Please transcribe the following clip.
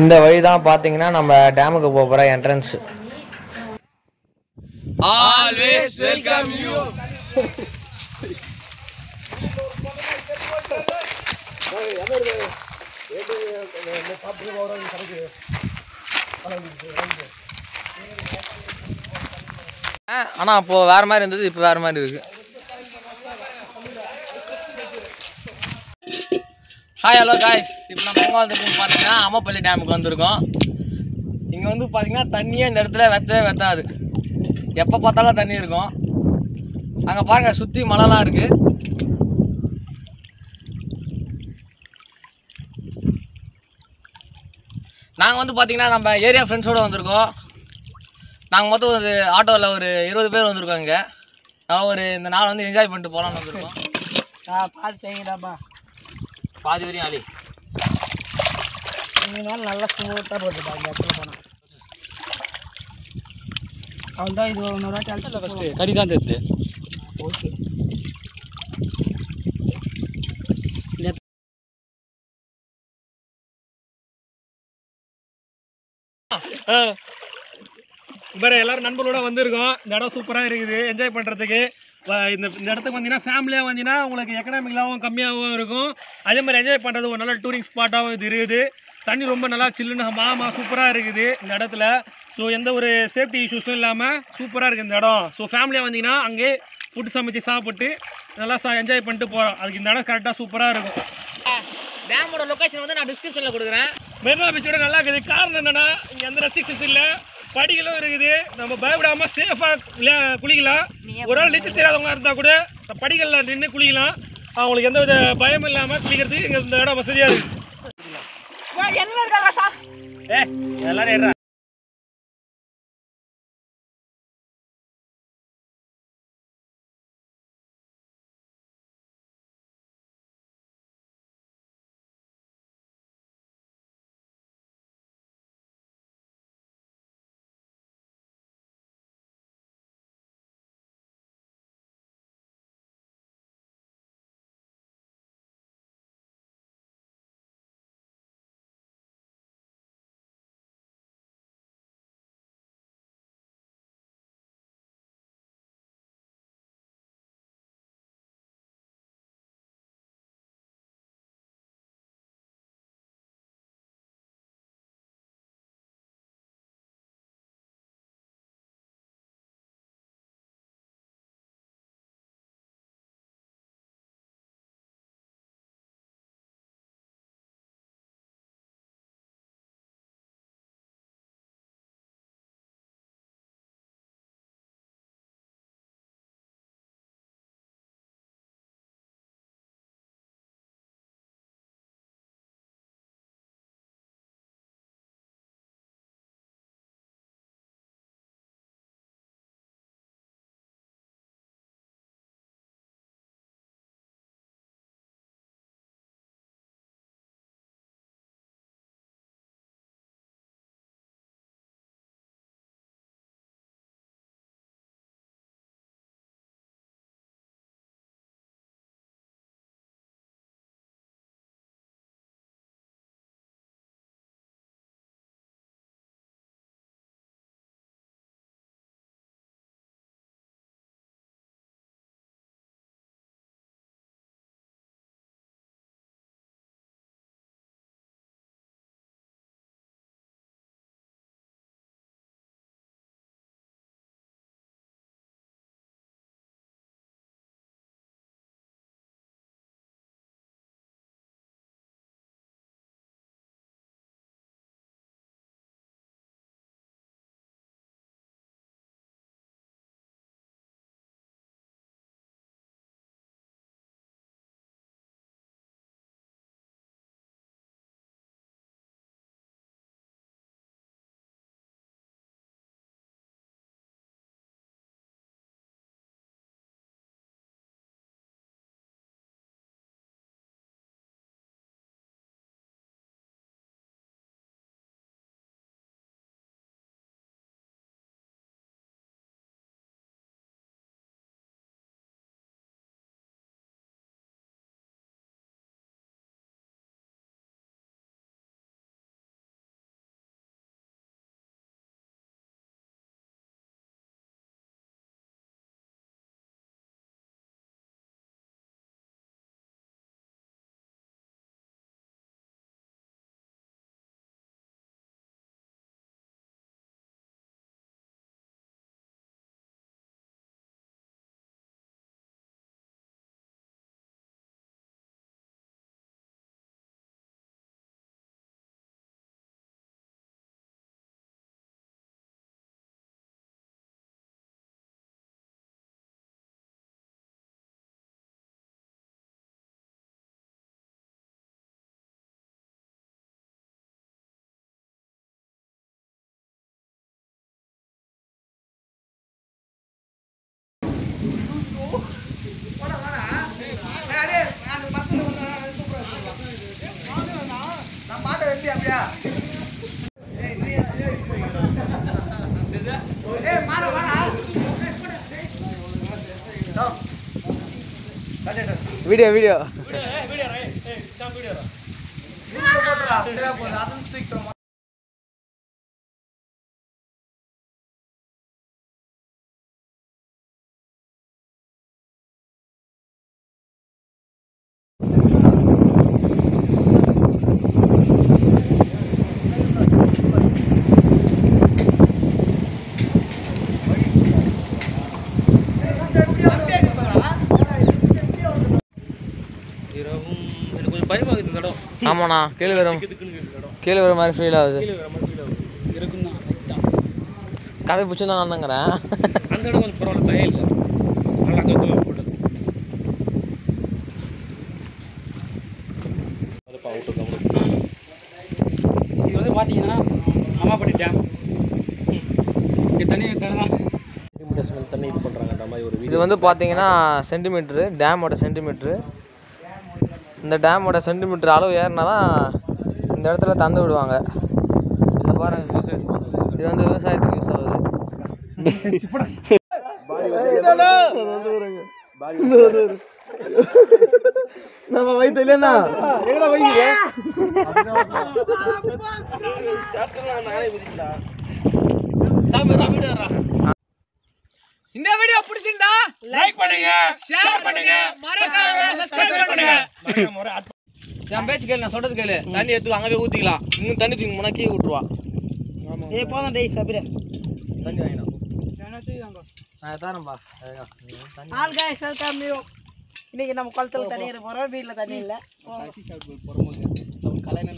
இந்த வழி தான் பார்த்தீங்கன்னா நம்ம டேமுக்கு போக போகிற என்ட்ரன்ஸ் ஆல்வேஸ் வெல்கம் யூ ஆனால் அப்போது வேறு மாதிரி இருந்தது இப்போ வேறு மாதிரி இருக்கு. ஹாய் ஹலோ காய்ஸ் இப்போ நம்ம எங்கே வந்திருக்கோம் பார்த்தீங்கன்னா அம்மப்பள்ளி டேமுக்கு வந்திருக்கோம். இங்கே வந்து பார்த்தீங்கன்னா தண்ணியே இந்த இடத்துல வெத்தவே வெத்தாது. எப்போ பார்த்தாலும் தண்ணி இருக்கும். அங்கே பாருங்க சுற்றி மலைலாம் இருக்குது நாங்கள் வந்து பார்த்தீங்கன்னா நம்ம ஏரியா ஃப்ரெண்ட்ஸோடு வந்திருக்கோம். நாங்கள் மொத்தம் ஒரு ஆட்டோவில் ஒரு இருபது பேர் வந்திருக்கோம் இங்கே. நான் ஒரு இந்த நாள் வந்து என்ஜாய் பண்ணிட்டு போகலான்னு வந்திருக்கோம். பார்த்து செய்யுங்கடாப்பா பாதி வரையும் ஆளி. இனிமேல் நல்லா ஸ்மூத்தாக போட்டுப்பா இந்த இடத்துல போனால் அவள் தான் இது ஒன்று வாட்டி அழைச்சிட்டு ஃபஸ்ட்டு கறி தான் தெரியுது ஓகே. வேறு எல்லாரும் நண்பர்களோட வந்திருக்கோம். இந்த இடம் சூப்பராக இருக்குது. என்ஜாய் பண்ணுறதுக்கு இந்த இந்த இடத்துக்கு வந்தீங்கன்னா ஃபேமிலியாக வந்தீங்கன்னா உங்களுக்கு எக்கனாமிக்கலாகவும் கம்மியாகவும் இருக்கும். அதே மாதிரி என்ஜாய் பண்ணுறது ஒரு நல்ல டூரிங் ஸ்பாட்டாகவும் இது இருக்குது. தண்ணி ரொம்ப நல்லா சில்லுன்னு மாமா சூப்பராக இருக்குது இந்த இடத்துல. ஸோ எந்த ஒரு சேஃப்டி இஷ்யூஸும் இல்லாமல் சூப்பராக இருக்குது இந்த இடம். ஸோ ஃபேமிலியாக வந்தீங்கன்னா அங்கே ஃபுட்டு சமைச்சு சாப்பிட்டு நல்லா சா என்ஜாய் பண்ணிட்டு போகிறோம் அதுக்கு இந்த இடம் கரெக்டாக சூப்பராக இருக்கும். டேமோட லொக்கேஷன் வந்து நான் டிஸ்கிரிப்ஷனில் கொடுக்குறேன். மெரினா பீச்சோட நல்லா இருக்குது. காரணம் என்னன்னா இங்கே எந்த ரெஸ்ட்ரிக்ஷன்ஸ் இல்லை. படிகளும் இருக்குது. நம்ம பயப்படாம சேஃபாக குளிக்கலாம். ஒரு ஆள் நீச்சல் தெரியாதவங்க இருந்தால் கூட படிகளில் நின்று குளிக்கலாம். அவங்களுக்கு எந்த வித பயமும் இல்லாமல் குளிக்கிறதுக்கு இங்கே இந்த இடம் வசதியாக இருக்குது எல்லாரும் ஏறா வீடியோ வீடியோ இரவும் எனக்கு கொஞ்சம் பயமா இருக்குது இந்த இடம் ஆமாண்ணா. கீழே வரும். கீழே வர மாதிரி ஃபீல் ஆகுது. கீழே வர மாதிரி feel ஆகுது. இருக்கும் தான். ரைட் கதை பிடிச்சி தான் வந்தங்கிறேன் அந்த இடம் கொஞ்சம் பரவாயில்ல தயம் இல்லை. நல்லா போட்டு. கவனம் இது வந்து பார்த்தீங்கன்னா அம்மாப்பட்டி டேம் இங்கே தண்ணி தரதான் டெசிமல் தண்ணி இது பண்ணுறாங்க அந்த மாதிரி ஒரு இது வந்து பார்த்தீங்கன்னா சென்டிமீட்ரு டேமோட சென்டிமீட்ரு இந்த டேமோட சென்டிமீட்டர் அளவு ஏறினா தான் இந்த இடத்துல தந்து விடுவாங்க. இந்த பாருங்க இது வந்து விவசாயத்துக்கு யூஸ் ஆகுது. நம்ம வயிற்று இல்லைண்ணா எங்கடா சாப்பிட்டு இந்த வீடியோ பிடிச்சிருந்தா லைக் பண்ணுங்க ஷேர் பண்ணுங்க மறக்காம சப்ஸ்கிரைப் பண்ணுங்க என் பேச்சு கேளு நான் சொல்றது கேளு. தண்ணி எடுத்து அங்கே போய் ஊற்றிக்கலாம் இன்னும் தண்ணி தூக்கி முன்னாக்கி விட்டுருவா. ஏ போதும் டேய் சபிர. தண்ணி வாங்கினா நான் தரேன்ப்பா ஆல் காய்ஸ் வெல்கம் யூ இன்னைக்கு நம்ம குளத்துல தண்ணி போறோம். வீட்டில் தண்ணி இல்லை. தண்ணி